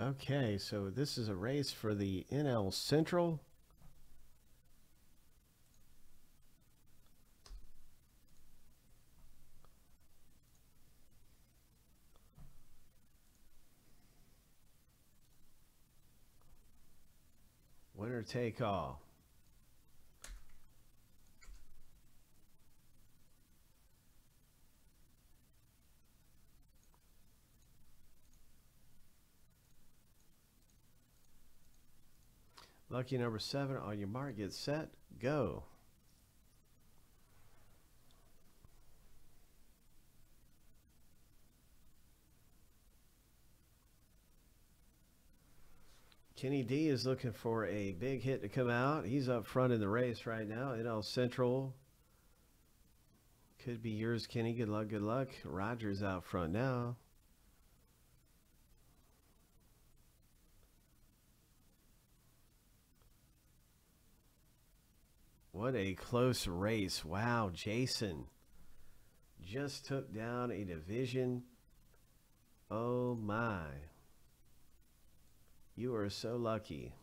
Okay, so this is a race for the NL Central. Winner take all. Lucky number seven on your mark, get set, go. Kenny D is looking for a big hit to come out. He's up front in the race right now. NL Central could be yours, Kenny. Good luck, good luck. Rogers out front now. What a close race. Wow, Jason just took down a division. Oh my. You are so lucky.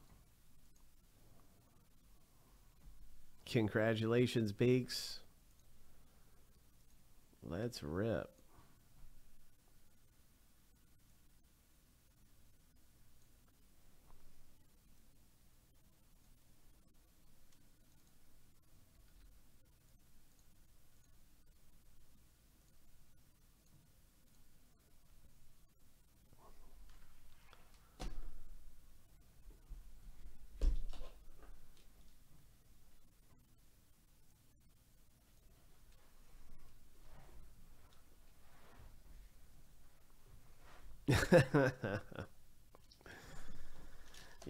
Congratulations, Beaks. Let's rip.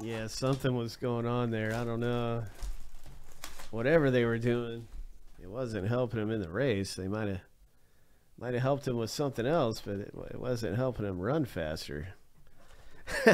yeah, something was going on there. I don't know. Whatever they were doing, it wasn't helping him in the race. They might have might have helped him with something else, but it, it wasn't helping him run faster.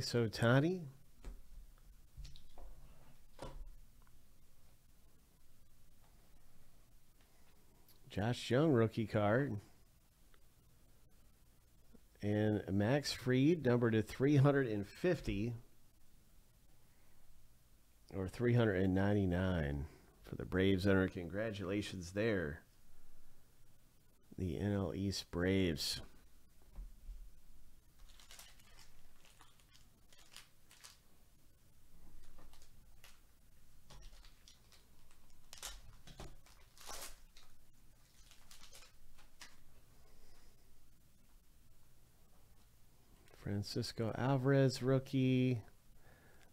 Nice Ohtani. Josh Jung rookie card. And Max Fried, number to 350 or 399 for the Braves owner. Congratulations there. The NL East Braves. Francisco Alvarez rookie.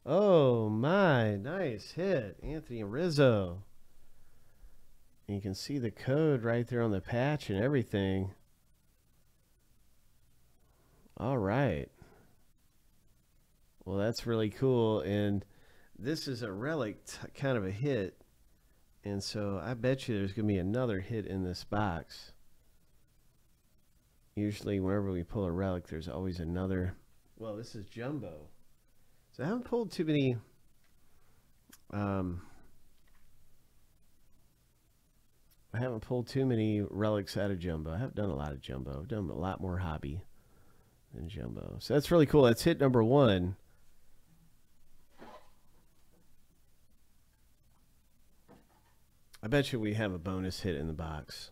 Oh my, nice hit. Anthony Rizzo. And you can see the code right there on the patch and everything. All right. Well, that's really cool. And this is a relic kind of a hit. And so I bet you there's going to be another hit in this box. Usually, whenever we pull a relic, there's always another. Well, this is jumbo. So I haven't pulled too many. Um, I haven't pulled too many relics out of jumbo. I have done a lot of jumbo. I've done a lot more hobby than jumbo. So that's really cool. That's hit number one. I bet you we have a bonus hit in the box.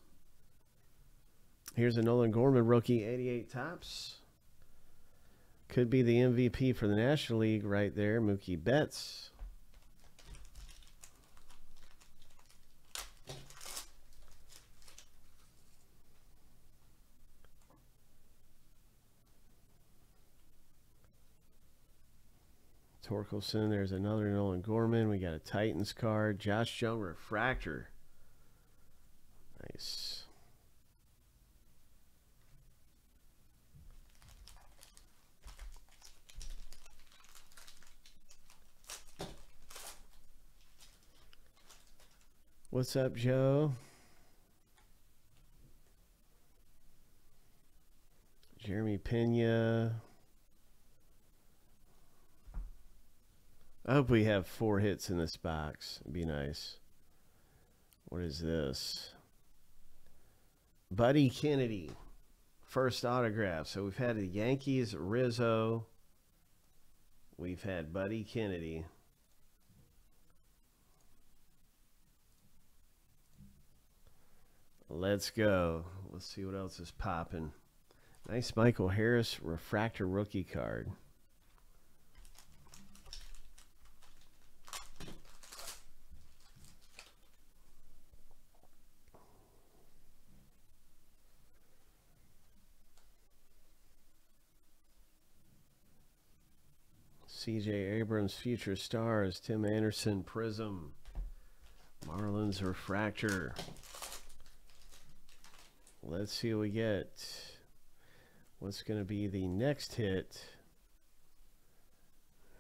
Here's a Nolan Gorman rookie, 88 Topps. Could be the MVP for the National League right there, Mookie Betts. Torkelson. There's another Nolan Gorman. We got a Titans card. Josh Jung refractor. Nice. What's up, Joe? Jeremy Pena. I hope we have four hits in this box. It'd be nice. What is this? Buddy Kennedy. First autograph. So we've had the Yankees, Rizzo. We've had Buddy Kennedy. Let's go. Let's see what else is popping. Nice Michael Harris refractor rookie card. CJ Abrams, Future Stars, Tim Anderson, Prism, Marlins Refractor. Let's see what we get. What's going to be the next hit?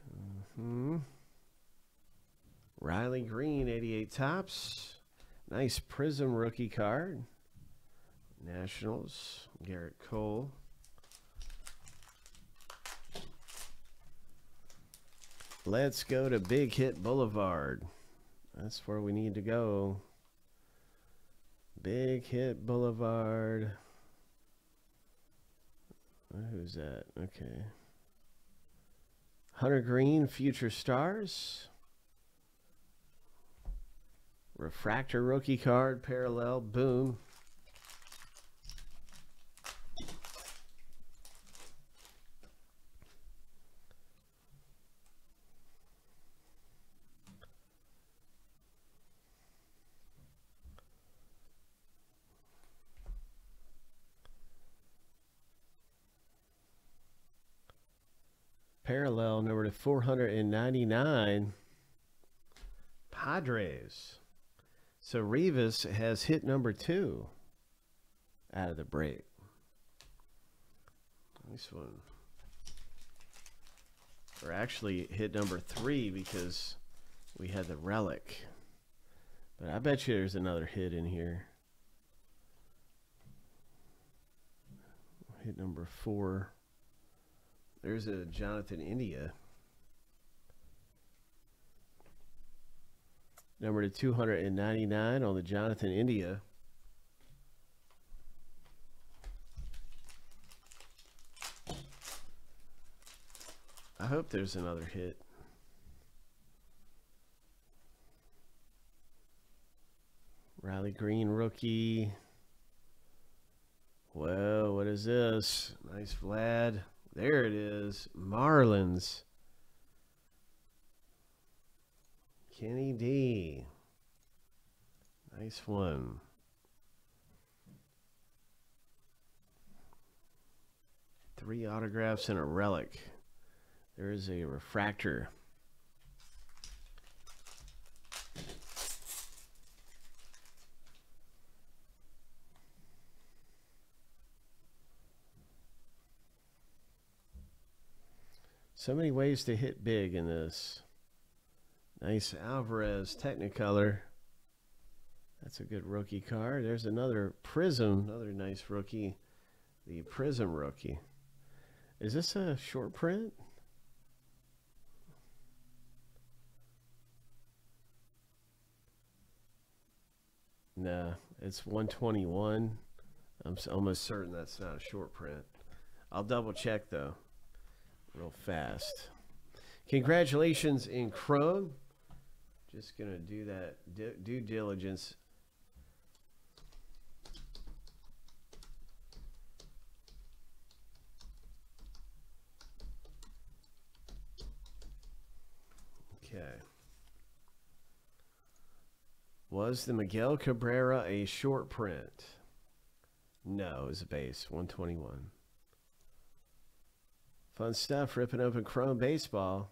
Mm hmm Riley Greene, 88 Topps. Nice Prism rookie card. Nationals, Gerrit Cole. Let's go to Big Hit Boulevard. That's where we need to go. Big Hit Boulevard. Who's that? Okay. Hunter Greene, Future Stars. Refractor rookie card, parallel, boom. Parallel number to 499. Padres. So Rivas has hit number two out of the break. Nice one. Or actually hit number three because we had the relic. But I bet you there's another hit in here. Hit number four. There's a Jonathan India. Number to 299 on the Jonathan India. I hope there's another hit. Riley Greene rookie. Well, what is this? Nice Vlad. There it is. Marlins. Kenny D. Nice one. Three autographs and a relic. There is a refractor. So many ways to hit big in this. Nice Alvarez Technicolor. That's a good rookie card. There's another Prism, another nice rookie. The Prism rookie. Is this a short print? Nah, it's 121. I'm almost certain that's not a short print. I'll double check though real fast. Congratulations in Chrome. Just going to do that due diligence. Okay. Was the Miguel Cabrera a short print? No, it was a base, 121. Fun stuff, ripping open Chrome Baseball.